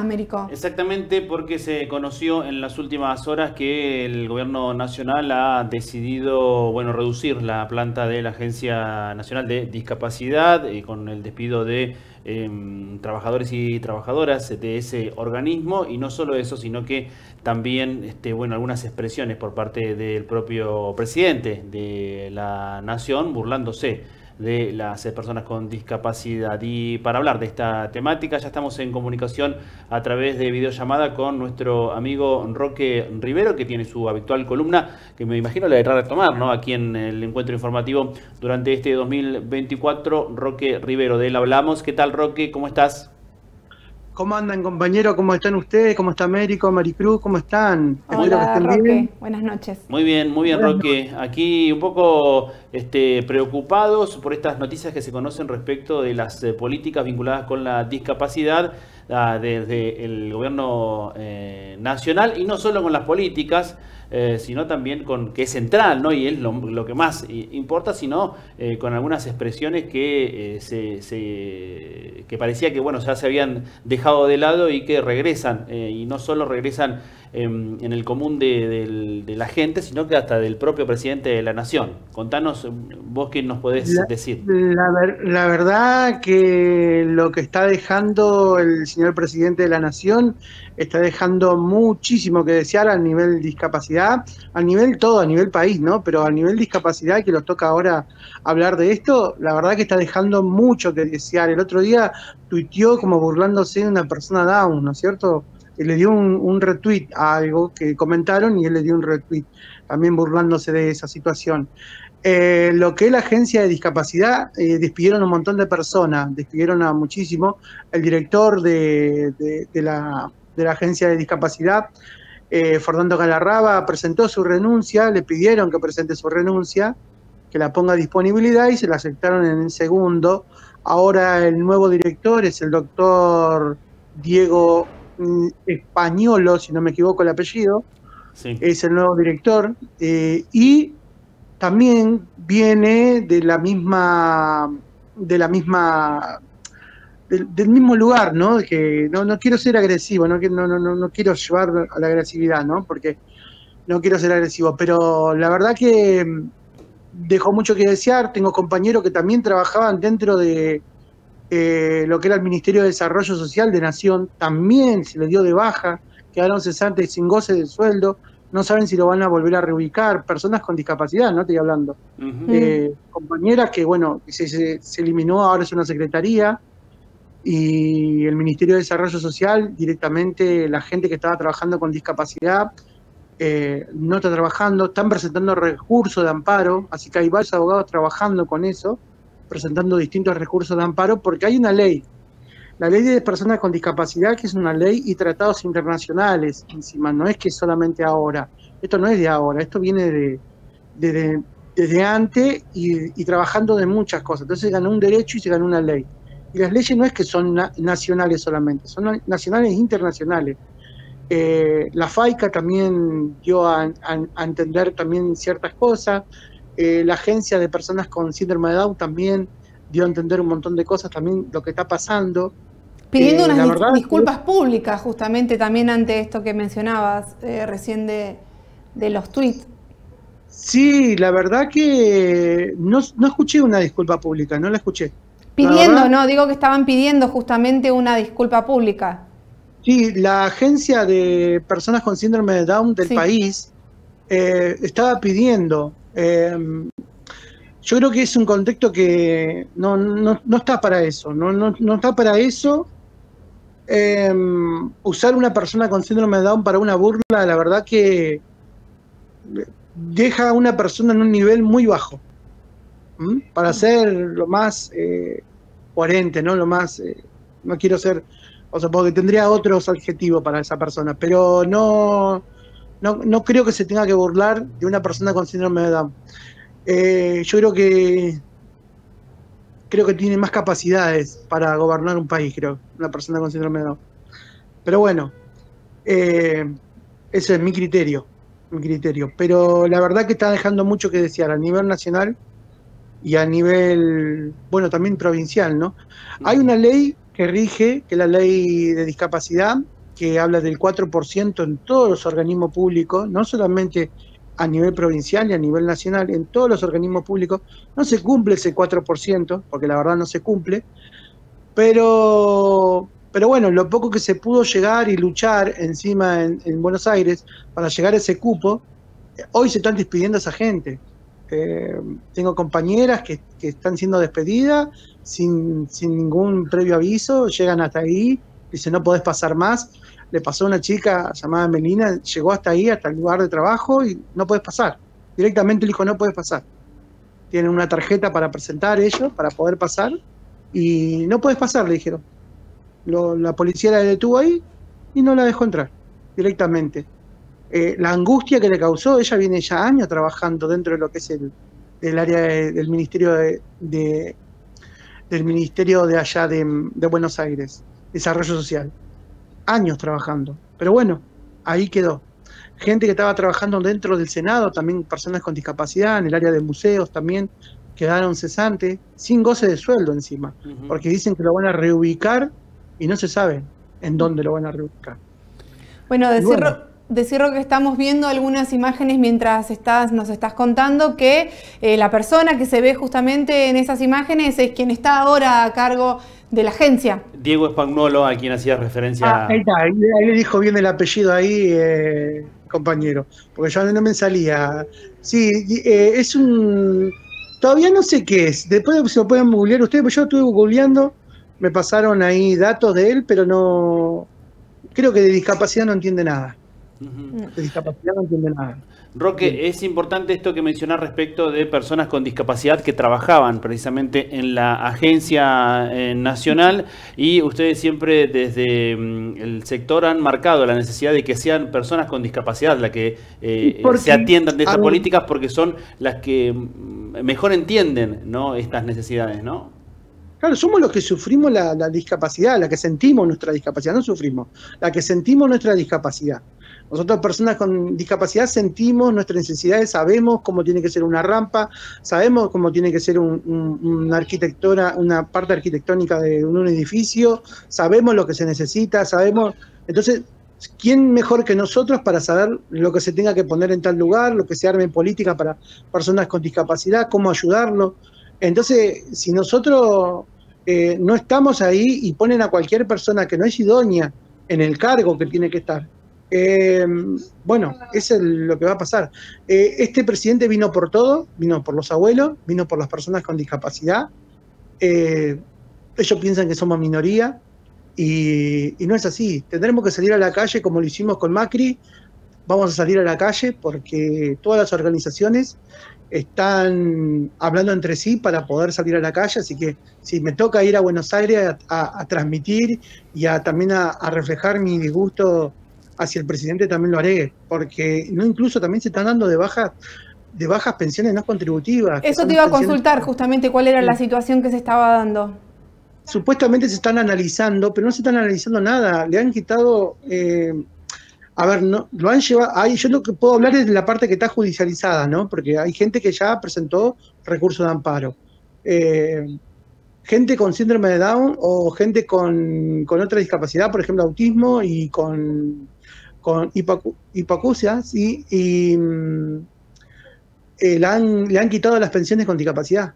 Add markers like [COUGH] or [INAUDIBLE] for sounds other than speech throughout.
Américo? Exactamente porque se conoció en las últimas horas que el gobierno nacional ha decidido bueno, reducir la planta de la Agencia Nacional de Discapacidad eh, con el despido de em, trabajadores y trabajadoras de ese organismo y no solo eso, sino que también este, bueno, algunas expresiones por parte del propio presidente de la nación burlándose de las eh, personas con discapacidad. Y para hablar de esta temática ya estamos en comunicación a través de videollamada con nuestro amigo Roque Rivero, que tiene su habitual columna, que me imagino le a retomar ¿no? aquí en el encuentro informativo durante este 2024. Roque Rivero, de él hablamos. ¿Qué tal, Roque? ¿Cómo estás? ¿Cómo andan, compañeros? ¿Cómo están ustedes? ¿Cómo está Américo, Maricruz? ¿Cómo están? Hola, Roque. Buenas noches. Muy bien, muy bien, Roque. Aquí un poco este, preocupados por estas noticias que se conocen respecto de las eh, políticas vinculadas con la discapacidad desde el gobierno eh, nacional y no solo con las políticas, eh, sino también con que es central, ¿no? Y es lo, que más importa, sino eh, con algunas expresiones que se, que parecía que bueno ya se habían dejado de lado y que regresan y no solo regresan em, en, el común de, la gente, sino que hasta del propio presidente de la nación. Contanos vos qué nos podés decir. La, la verdad que lo que está dejando el señor presidente de la nación está dejando muchísimo que desear a nivel discapacidad, a nivel todo, a nivel país, ¿no? Pero a nivel discapacidad, que nos toca ahora hablar de esto, la verdad que está dejando mucho que desear. El otro día tuiteó como burlándose de una persona down, ¿no es cierto? Le dio un, retweet a algo que comentaron y él le dio un retweet, también burlándose de esa situación. Eh, lo que es la agencia de discapacidad, eh, despidieron un montón de personas, despidieron a muchísimo. El director de la de la Agencia de Discapacidad, eh, Fernando Galarraba, presentó su renuncia, le pidieron que presente su renuncia, que la ponga a disponibilidad y se la aceptaron en el segundo. Ahora el nuevo director es el doctor Diego Españolo, si no me equivoco el apellido, es el nuevo director, eh, y también viene de la misma de la misma del, mismo lugar, ¿no? Que no, no quiero ser agresivo, no, no, no, no quiero llevar a la agresividad, ¿no? Porque no quiero ser agresivo, pero la verdad que mm, dejó mucho que desear. Tengo compañeros que también trabajaban dentro de eh, lo que era el Ministerio de Desarrollo Social de Nación, también se les dio de baja, quedaron cesantes sin goce de sueldo, no saben si lo van a volver a reubicar, personas con discapacidad, no estoy hablando. Eh, compañeras que, bueno, se, se, se, eliminó, ahora es una secretaría, y el Ministerio de Desarrollo Social, directamente la gente que estaba trabajando con discapacidad, eh, no está trabajando, están presentando recursos de amparo, así que hay varios abogados trabajando con eso, presentando distintos recursos de amparo, porque hay una ley, la ley de personas con discapacidad, que es una ley y tratados internacionales encima, no es que solamente ahora, esto no es de ahora, esto viene de, desde antes y, y trabajando de muchas cosas, entonces se ganó un derecho y se ganó una ley. Y las leyes no es que son nacionales solamente, son nacionales e internacionales. Eh, la FAICA también dio a, entender también ciertas cosas. Eh, la Agencia de Personas con Síndrome de Down también dio a entender un montón de cosas, también lo que está pasando. Pidiendo eh, unas disculpas públicas justamente también ante esto que mencionabas recién de, de, los tweets. Sí, la verdad que no, no escuché una disculpa pública, no la escuché. Pidiendo, no, digo que estaban pidiendo justamente una disculpa pública. Sí, la agencia de personas con síndrome de Down del país eh, estaba pidiendo. Em, yo creo que es un contexto que no, no, no está para eso, no, no, no está para eso. Em, usar una persona con síndrome de Down para una burla, la verdad que deja a una persona en un nivel muy bajo. Para ser lo más eh, coherente, ¿no? Lo más, eh, no quiero ser, o sea, porque tendría otros adjetivos para esa persona, pero no, no, creo que se tenga que burlar de una persona con síndrome de Down. Eh, yo creo que creo que tiene más capacidades para gobernar un país, creo, una persona con síndrome de Down. Pero bueno, eh, ese es mi criterio, mi criterio. Pero la verdad que está dejando mucho que desear a nivel nacional y a nivel, bueno, también provincial, ¿no? Hay una ley que rige, que es la ley de discapacidad, que habla del 4% en todos los organismos públicos, no solamente a nivel provincial y a nivel nacional, en todos los organismos públicos, no se cumple ese 4%, porque la verdad no se cumple, pero, pero bueno, lo poco que se pudo llegar y luchar encima en, Buenos Aires para llegar a ese cupo, hoy se están despidiendo a esa gente. Eh, tengo compañeras que, que, están siendo despedidas sin, sin ningún previo aviso, llegan hasta ahí, dicen no podés pasar más le pasó a una chica llamada Melina, llegó hasta ahí, hasta el lugar de trabajo y no puedes pasar. Directamente le dijo, no puedes pasar. Tienen una tarjeta para presentar ellos, para poder pasar, y no puedes pasar, le dijeron. la policía la detuvo ahí y no la dejó entrar, directamente. Eh, la angustia que le causó, ella viene ya años trabajando dentro de lo que es el, área del Ministerio de, del Ministerio de allá de Buenos Aires, Desarrollo Social años trabajando. Pero bueno, ahí quedó. Gente que estaba trabajando dentro del Senado, también personas con discapacidad, en el área de museos también, quedaron cesantes, sin goce de sueldo encima, porque dicen que lo van a reubicar y no se sabe en dónde lo van a reubicar. Bueno, decirlo, decirlo que estamos viendo algunas imágenes mientras estás, nos estás contando que eh, la persona que se ve justamente en esas imágenes es quien está ahora a cargo de la agencia. Diego Espagnolo, a quien hacía referencia. Ah, ahí está, ahí, le dijo bien el apellido ahí, eh, compañero, porque ya no me salía. Sí, eh, es un... Todavía no sé qué es, después se lo pueden googlear ustedes, pues yo estuve googleando, me pasaron ahí datos de él, pero no... Creo que de discapacidad no entiende nada. De discapacidad no entiende nada. Roque, es importante esto que mencionás respecto de personas con discapacidad que trabajaban precisamente en la agencia eh, nacional y ustedes siempre desde mm, el sector han marcado la necesidad de que sean personas con discapacidad las que eh, se atiendan de estas políticas porque son las que mm, mejor entienden ¿no? estas necesidades, ¿no? Claro, somos los que sufrimos la, la discapacidad, la que sentimos nuestra discapacidad, no sufrimos, la que sentimos nuestra discapacidad. Nosotros, personas con discapacidad, sentimos nuestras necesidades, sabemos cómo tiene que ser una rampa, sabemos cómo tiene que ser una arquitectura, una parte arquitectónica de un, edificio, sabemos lo que se necesita, sabemos. Entonces, ¿quién mejor que nosotros para saber lo que se tenga que poner en tal lugar, lo que se arme en política para personas con discapacidad, cómo ayudarlo? Entonces, si nosotros eh, no estamos ahí y ponen a cualquier persona que no es idónea en el cargo que tiene que estar, eh, bueno, eso es lo que va a pasar. Eh, este presidente vino por todo, vino por los abuelos, vino por las personas con discapacidad. Eh, ellos piensan que somos minoría y, no es así. Tendremos que salir a la calle como lo hicimos con Macri. Vamos a salir a la calle porque todas las organizaciones están hablando entre sí para poder salir a la calle, así que si me toca ir a Buenos Aires a, transmitir y a, también a reflejar mi disgusto hacia el presidente también lo haré, porque no incluso también se están dando de bajas de bajas pensiones no contributivas. Eso te iba a consultar justamente cuál era la situación que se estaba dando. Supuestamente se están analizando, pero no se están analizando nada. Le han quitado, eh, a ver, no, lo han llevado. Ahí yo lo que puedo hablar es de la parte que está judicializada, ¿no? Porque hay gente que ya presentó recurso de amparo. Eh, gente con síndrome de Down o gente con, con otra discapacidad, por ejemplo, autismo y con con hipoacusias y, mm, eh, le, han, quitado las pensiones con discapacidad.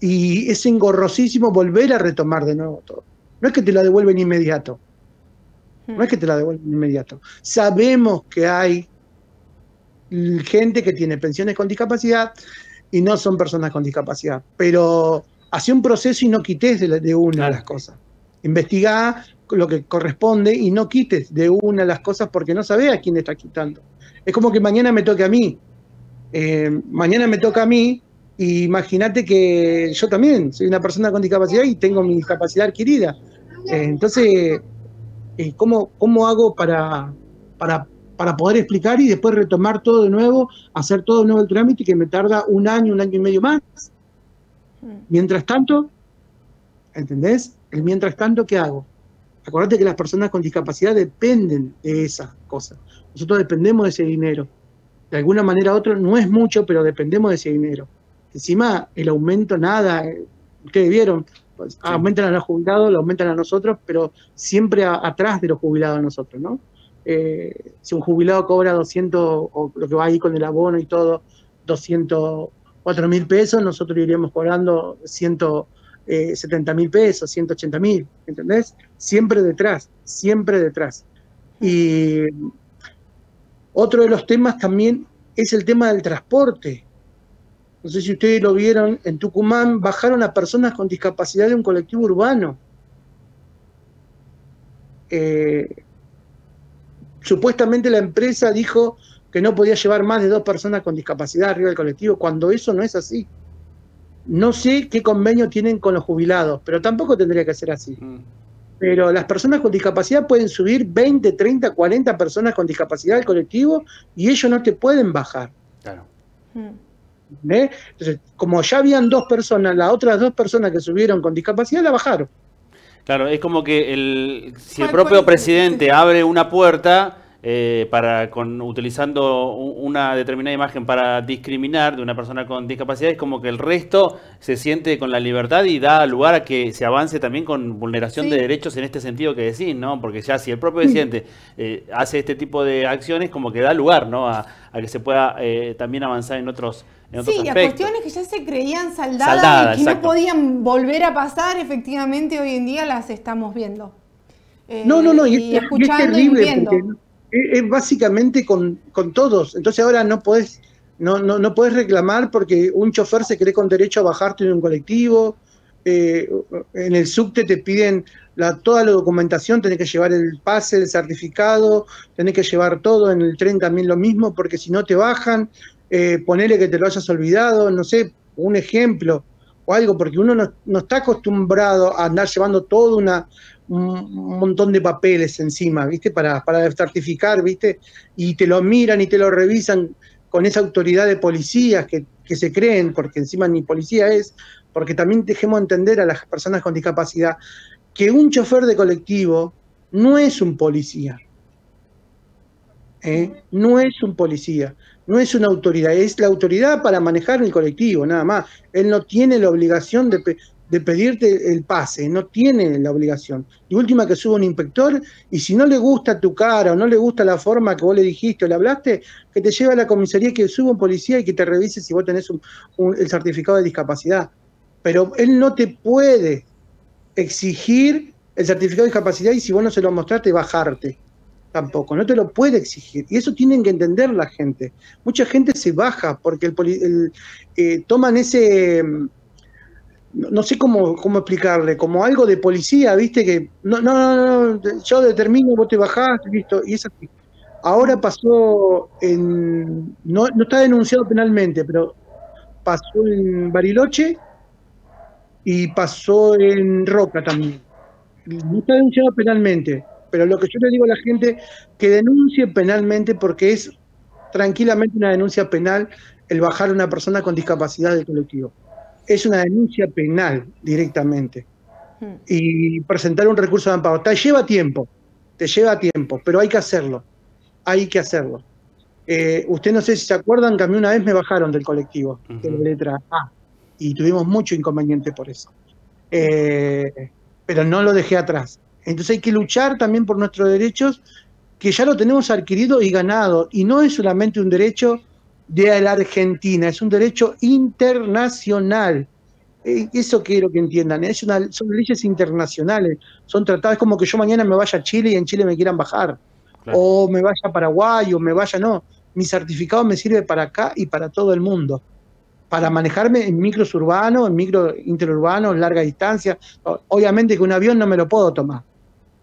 Y es engorrosísimo volver a retomar de nuevo todo. No es que te la devuelven inmediato. No es que te la devuelven inmediato. Sabemos que hay gente que tiene pensiones con discapacidad y no son personas con discapacidad. Pero hace un proceso y no quites de, una de las cosas. Investigá, lo que corresponde y no quites de una las cosas porque no sabes a quién está quitando. Es como que mañana me toque a mí. Eh, mañana me toca a mí y imagínate que yo también soy una persona con discapacidad y tengo mi discapacidad adquirida. Eh, entonces, eh, ¿cómo, ¿cómo, hago para, para, para, poder explicar y después retomar todo de nuevo, hacer todo de nuevo el trámite que me tarda un año, un año y medio más? Mm. Mientras tanto, ¿entendés? El mientras tanto, ¿qué hago? Acuérdate que las personas con discapacidad dependen de esas cosas. Nosotros dependemos de ese dinero. De alguna manera u otra, no es mucho, pero dependemos de ese dinero. Encima, el aumento, nada. Eh, ustedes vieron, Pues, aumentan a los jubilados, lo aumentan a nosotros, pero siempre atrás de los jubilados a nosotros, ¿no? Eh, si un jubilado cobra 200, o lo que va ahí con el abono y todo, 204 mil pesos, nosotros iríamos cobrando 170 mil pesos, 180 mil, ¿entendés? Siempre detrás, siempre detrás. Y otro de los temas también es el tema del transporte. No sé si ustedes lo vieron, en Tucumán bajaron a personas con discapacidad de un colectivo urbano. Eh, supuestamente la empresa dijo que no podía llevar más de dos personas con discapacidad arriba del colectivo, cuando eso no es así. No sé qué convenio tienen con los jubilados, pero tampoco tendría que ser así. Pero las personas con discapacidad pueden subir 20, 30, 40 personas con discapacidad al colectivo y ellos no te pueden bajar. Claro. Mm. ¿Eh? Entonces, como ya habían dos personas, las otras dos personas que subieron con discapacidad la bajaron. Claro, es como que el, si el propio presidente abre una puerta eh, para con, utilizando una determinada imagen para discriminar de una persona con discapacidad, es como que el resto se siente con la libertad y da lugar a que se avance también con vulneración de derechos en este sentido que decís, ¿no? Porque ya si el propio presidente eh, hace este tipo de acciones, como que da lugar, ¿no? A, que se pueda eh, también avanzar en otros sí, y a cuestiones que ya se creían saldadas, y que no podían volver a pasar, efectivamente hoy en día las estamos viendo. no, no, no, y, es, terrible es, básicamente con, todos. Entonces ahora no puedes no, no, no puedes reclamar porque un chofer se cree con derecho a bajarte de un colectivo. Eh, en el subte te piden la, toda la documentación, tenés que llevar el pase, el certificado, tenés que llevar todo, en el tren también lo mismo, porque si no te bajan, eh, ponele que te lo hayas olvidado, no sé, un ejemplo o algo, porque uno no, está acostumbrado a andar llevando todo una, un montón de papeles encima, ¿viste? Para, para certificar, ¿viste? Y te lo miran y te lo revisan con esa autoridad de policías que, que se creen, porque encima ni policía es, porque también dejemos entender a las personas con discapacidad que un chofer de colectivo no es un policía. ¿eh? No es un policía no es una autoridad, es la autoridad para manejar el colectivo, nada más. Él no tiene la obligación de, pedirte el pase, no tiene la obligación. Y última que suba un inspector, y si no le gusta tu cara o no le gusta la forma que vos le dijiste o le hablaste, que te lleve a la comisaría, que suba un policía y que te revise si vos tenés el certificado de discapacidad. Pero él no te puede exigir el certificado de discapacidad y si vos no se lo mostraste, bajarte tampoco, no te lo puede exigir. Y eso tienen que entender la gente. Mucha gente se baja porque el, eh, toman ese, no sé cómo, cómo explicarle, como algo de policía, viste, que no, no, no, yo determino, vos te bajás, listo, y es así. Ahora pasó en, no, no está denunciado penalmente, pero pasó en Bariloche y pasó en Roca también. No está denunciado penalmente, pero lo que yo le digo a la gente, que denuncie penalmente porque es tranquilamente una denuncia penal el bajar a una persona con discapacidad del colectivo. Es una denuncia penal directamente. Hmm. Y presentar un recurso de amparo. Te lleva tiempo, te lleva tiempo, pero hay que hacerlo. Hay que hacerlo. Eh, usted no sé si se acuerdan que a mí una vez me bajaron del colectivo, de la letra A, y tuvimos mucho inconveniente por eso. Eh, pero no lo dejé atrás. Entonces hay que luchar también por nuestros derechos, que ya lo tenemos adquirido y ganado. Y no es solamente un derecho de la Argentina, es un derecho internacional. Eh, eso quiero que entiendan, es una, son leyes internacionales, son tratados como que yo mañana me vaya a Chile y en Chile me quieran bajar, o me vaya a Paraguay, o me vaya, no, mi certificado me sirve para acá y para todo el mundo, para manejarme en micros urbanos, en micro interurbanos, larga distancia. Obviamente que un avión no me lo puedo tomar,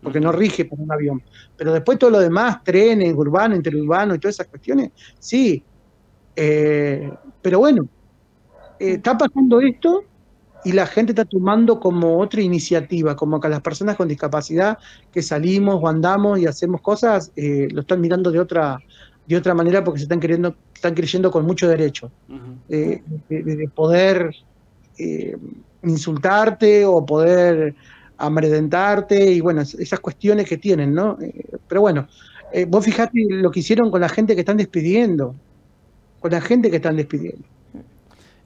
porque no rige por un avión. Pero después todo lo demás, trenes, urbano, interurbano y todas esas cuestiones, sí. Eh, pero bueno, eh, está pasando esto y la gente está tomando como otra iniciativa, como que las personas con discapacidad que salimos o andamos y hacemos cosas, eh, lo están mirando de otra de otra manera porque se están queriendo, están creyendo con mucho derecho. De, poder insultarte o poder amedrentarte y bueno, esas cuestiones que tienen, ¿no? Eh, pero bueno, eh, vos fijate lo que hicieron con la gente que están despidiendo, con la gente que están despidiendo.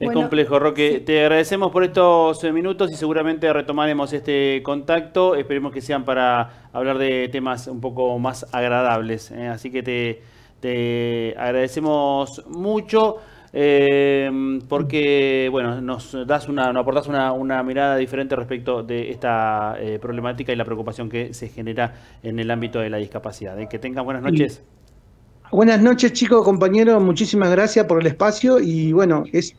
Es complejo, Roque. Te agradecemos por estos minutos y seguramente retomaremos este contacto. Esperemos que sean para hablar de temas un poco más agradables. ¿eh? Así que te, te agradecemos mucho. Eh, porque bueno, nos das una, nos aportas una, una mirada diferente respecto de esta eh, problemática y la preocupación que se genera en el ámbito de la discapacidad. Que tengan buenas noches. Buenas noches, chicos, compañeros. Muchísimas gracias por el espacio. Y bueno, es,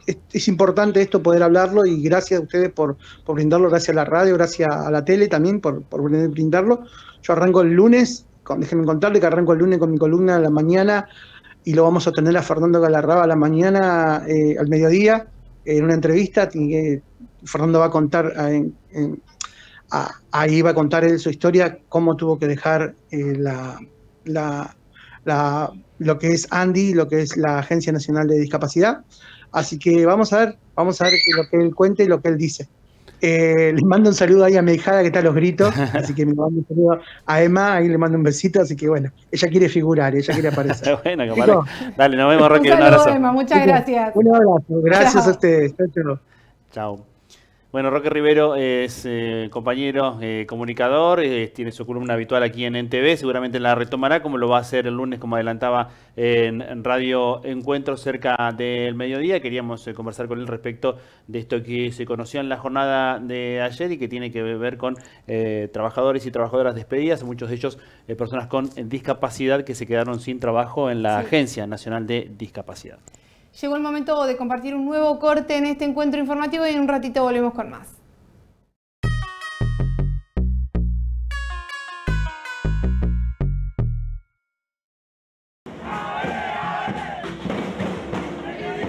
importante esto poder hablarlo. Y gracias a ustedes por, brindarlo. Gracias a la radio, gracias a la tele también por, brindarlo. Yo arranco el lunes. Con, déjenme contarle que arranco el lunes con mi columna de la mañana. Y lo vamos a tener a Fernando Galarraba a la mañana, eh, al mediodía, en una entrevista. que Fernando va a contar. ahí va a contar él su historia, cómo tuvo que dejar eh, la la, lo que es Andy, lo que es la Agencia Nacional de Discapacidad. Así que vamos a ver, vamos a ver lo que él cuente y lo que él dice. Eh, les mando un saludo ahí a mi hijada que está a los gritos, [LAUGHS] así que me mando un saludo a Emma, ahí le mando un besito, así que bueno, ella quiere figurar, ella quiere aparecer. [LAUGHS] bueno, Dale, nos vemos, Roque, un, abrazo. Emma, muchas gracias. Un abrazo, gracias a ustedes. Chao, chao. Bueno, Roque Rivero es eh, compañero eh, comunicador, eh, tiene su columna habitual aquí en NTV, seguramente la retomará como lo va a hacer el lunes, como adelantaba en, Radio Encuentro cerca del mediodía. Queríamos conversar con él respecto de esto que se conoció en la jornada de ayer y que tiene que ver con trabajadores y trabajadoras despedidas, muchos de ellos personas con discapacidad que se quedaron sin trabajo en la Agencia Nacional de Discapacidad. Llegó el momento de compartir un nuevo corte en este encuentro informativo y en un ratito volvemos con más.